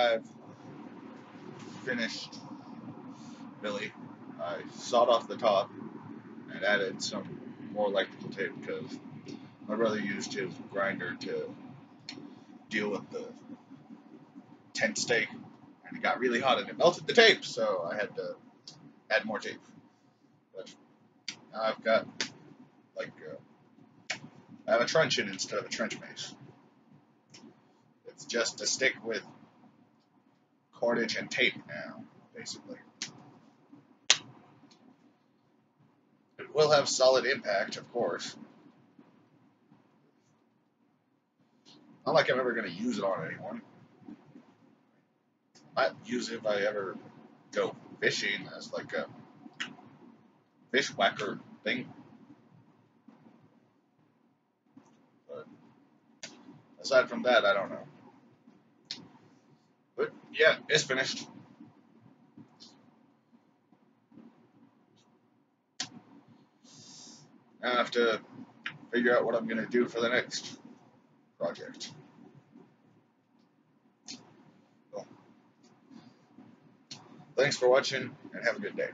I've finished Billy. I sawed off the top and added some more electrical tape because my brother used his grinder to deal with the tent stake and it got really hot and it melted the tape so I had to add more tape. But I've got like uh, I have a truncheon instead of a trench mace. It's just a stick with cordage and tape now, basically. It will have solid impact, of course. Not like I'm ever going to use it on anyone. I might use it if I ever go fishing as like a fish whacker thing. But aside from that, I don't know. Yeah, it's finished. I have to figure out what I'm going to do for the next project. Thanks for watching and have a good day.